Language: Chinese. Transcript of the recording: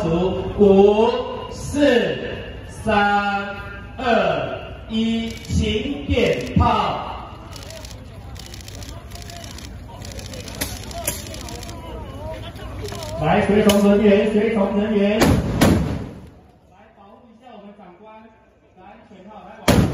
数五、四、三、二、一，请点炮。来，随从人员，随从人员，来保护一下我们长官。来，选炮，来保护。